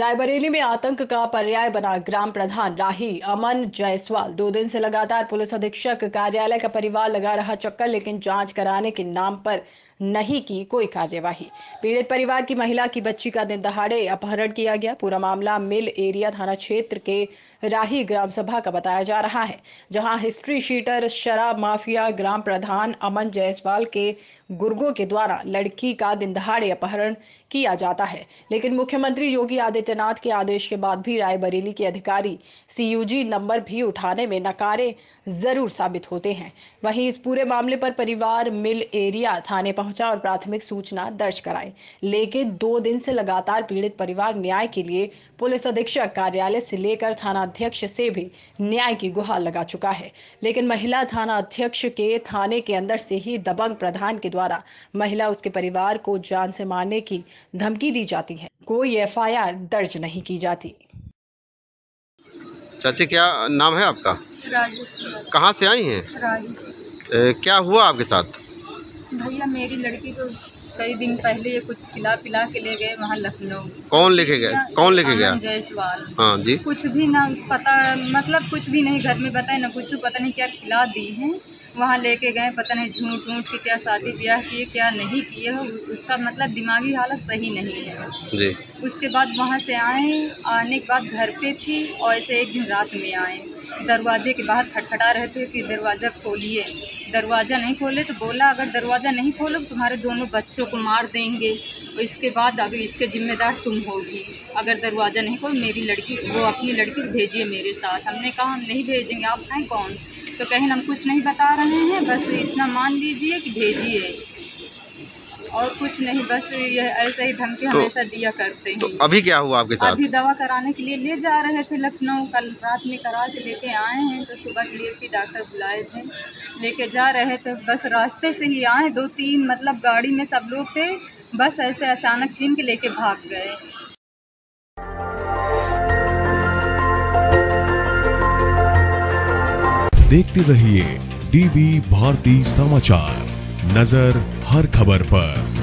रायबरेली में आतंक का पर्याय बना ग्राम प्रधान राही अमन जायसवाल। दो दिन से लगातार पुलिस अधीक्षक कार्यालय का परिवार लगा रहा चक्कर, लेकिन जाँच कराने के नाम पर नहीं की कोई कार्यवाही। पीड़ित परिवार की महिला की बच्ची का दिन दहाड़े अपहरण किया गया। पूरा मामला मिल एरिया थाना क्षेत्र के राही ग्राम सभा का बताया जा रहा है, जहाँ हिस्ट्री शीटर शराब माफिया ग्राम प्रधान अमन जायसवाल के गुर्गों के द्वारा लड़की का दिन दहाड़े अपहरण किया जाता है। लेकिन मुख्यमंत्री योगी आदित्यनाथ के आदेश के बाद भी रायबरेली के अधिकारी सीयूजी नंबर भी उठाने में नकारे ज़रूर साबित होते हैं। वहीं इस पूरे मामले पर परिवार मिल एरिया थाने पहुँचा और प्राथमिक सूचना दर्ज कराई। लेकिन दो दिन से लगातार पीड़ित परिवार न्याय के लिए पुलिस अधीक्षक कार्यालय से लेकर थाना अध्यक्ष से भी न्याय की गुहार लगा चुका है। लेकिन महिला थाना अध्यक्ष के थाने के अंदर से ही दबंग प्रधान के द्वारा महिला उसके परिवार को जान से मारने की धमकी दी जाती है। कोई एफआईआर दर्ज नहीं की जाती। चाची क्या नाम है आपका? कहाँ से आई हैं? ए, क्या हुआ आपके साथ? भैया मेरी लड़की को कई दिन पहले ये कुछ खिला पिला के ले गए वहाँ लखनऊ। कौन लेके गया कौन लेके गया? जायसवाल। हाँ जी। कुछ भी ना पता मतलब कुछ भी नहीं घर में बताए ना कुछ पता नहीं क्या खिला दी है। वहाँ लेके गए पता नहीं झूठ झूठ के क्या शादी ब्याह किए क्या नहीं किए हो उसका मतलब दिमागी हालत सही नहीं है। जी। उसके बाद वहाँ से आए आने के बाद घर पे थी और ऐसे एक दिन रात में आए। दरवाजे के बाहर खटखटा रहे थे कि दरवाज़ा खोलिए। दरवाज़ा नहीं खोले तो बोला, अगर दरवाज़ा नहीं खोलो तो तुम्हारे दोनों बच्चों को मार देंगे। और इसके बाद अगर इसके जिम्मेदार तुम होगी। अगर दरवाज़ा नहीं खोल, मेरी लड़की, वो अपनी लड़की भेजिए मेरे साथ। हमने कहा, हम नहीं भेजेंगे, आप हैं कौन? तो कहें, हम कुछ नहीं बता रहे हैं, बस इतना मान लीजिए कि भेजिए। और कुछ नहीं बस ये ऐसे ही धमकी तो- हमेशा दिया करते हैं तो हैं। अभी क्या हुआ आपके साथ? अभी दवा कराने के लिए ले जा रहे थे लखनऊ कल रात में करा के लेके आए हैं तो सुबह के लिए भी डॉक्टर बुलाए थे लेके जा रहे थे। बस रास्ते से ही आए दो तीन मतलब गाड़ी में सब लोग थे बस ऐसे अचानक छीन के लेके भाग गए। देखते रहिए डीबी भारती समाचार। नज़र हर खबर पर।